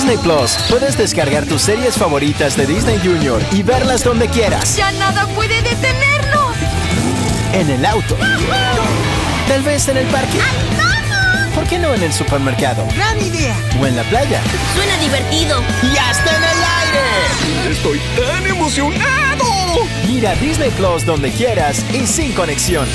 Disney Plus puedes descargar tus series favoritas de Disney Junior y verlas donde quieras. ¡Ya nada puede detenernos! En el auto. Tal vez en el parque. ¡Vamos! ¿Por qué no en el supermercado? ¡Gran idea! O en la playa. Suena divertido. ¡Y hasta en el aire! ¡Estoy tan emocionado! Mira Disney Plus donde quieras y sin conexión.